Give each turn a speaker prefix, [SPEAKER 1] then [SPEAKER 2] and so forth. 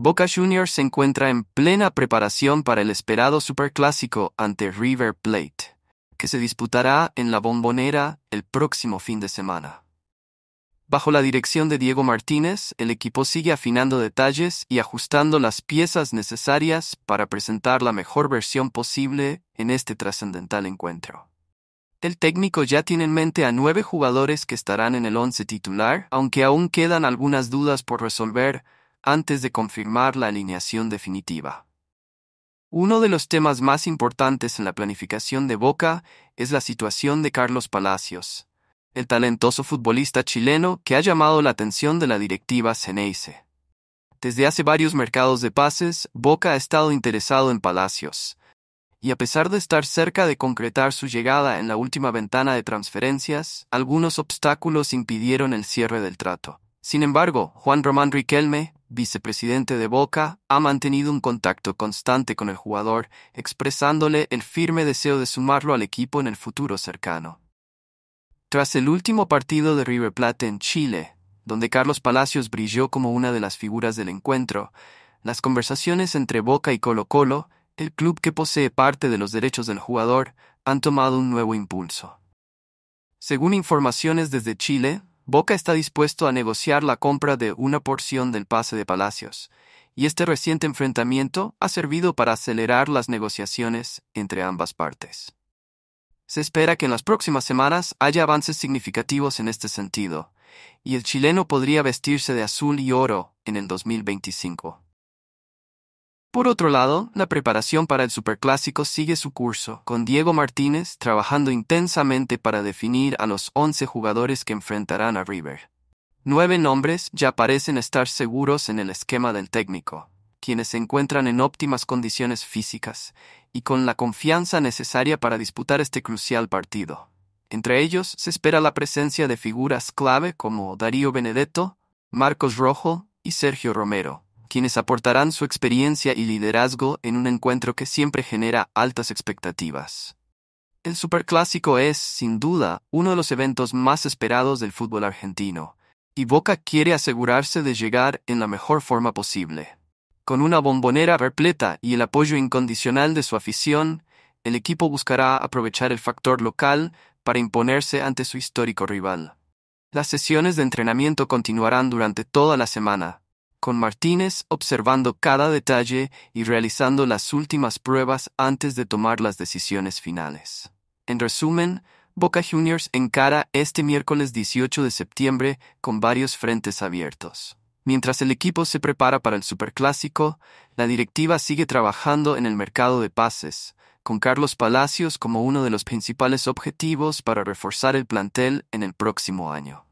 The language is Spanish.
[SPEAKER 1] Boca Juniors se encuentra en plena preparación para el esperado superclásico ante River Plate, que se disputará en la Bombonera el próximo fin de semana. Bajo la dirección de Diego Martínez, el equipo sigue afinando detalles y ajustando las piezas necesarias para presentar la mejor versión posible en este trascendental encuentro. El técnico ya tiene en mente a nueve jugadores que estarán en el once titular, aunque aún quedan algunas dudas por resolver antes de confirmar la alineación definitiva. Uno de los temas más importantes en la planificación de Boca es la situación de Carlos Palacios, el talentoso futbolista chileno que ha llamado la atención de la directiva Ceneice. Desde hace varios mercados de pases, Boca ha estado interesado en Palacios, y a pesar de estar cerca de concretar su llegada en la última ventana de transferencias, algunos obstáculos impidieron el cierre del trato. Sin embargo, Juan Román Riquelme, vicepresidente de Boca, ha mantenido un contacto constante con el jugador, expresándole el firme deseo de sumarlo al equipo en el futuro cercano. Tras el último partido de River Plate en Chile, donde Carlos Palacios brilló como una de las figuras del encuentro, las conversaciones entre Boca y Colo Colo, el club que posee parte de los derechos del jugador, han tomado un nuevo impulso. Según informaciones desde Chile, Boca está dispuesto a negociar la compra de una porción del pase de Palacios, y este reciente enfrentamiento ha servido para acelerar las negociaciones entre ambas partes. Se espera que en las próximas semanas haya avances significativos en este sentido, y el chileno podría vestirse de azul y oro en el 2025. Por otro lado, la preparación para el Superclásico sigue su curso, con Diego Martínez trabajando intensamente para definir a los 11 jugadores que enfrentarán a River. Nueve nombres ya parecen estar seguros en el esquema del técnico, quienes se encuentran en óptimas condiciones físicas y con la confianza necesaria para disputar este crucial partido. Entre ellos se espera la presencia de figuras clave como Darío Benedetto, Marcos Rojo y Sergio Romero quienes aportarán su experiencia y liderazgo en un encuentro que siempre genera altas expectativas. El Superclásico es, sin duda, uno de los eventos más esperados del fútbol argentino, y Boca quiere asegurarse de llegar en la mejor forma posible. Con una bombonera repleta y el apoyo incondicional de su afición, el equipo buscará aprovechar el factor local para imponerse ante su histórico rival. Las sesiones de entrenamiento continuarán durante toda la semana, con Martínez observando cada detalle y realizando las últimas pruebas antes de tomar las decisiones finales. En resumen, Boca Juniors encara este miércoles 18 de septiembre con varios frentes abiertos. Mientras el equipo se prepara para el Superclásico, la directiva sigue trabajando en el mercado de pases, con Carlos Palacios como uno de los principales objetivos para reforzar el plantel en el próximo año.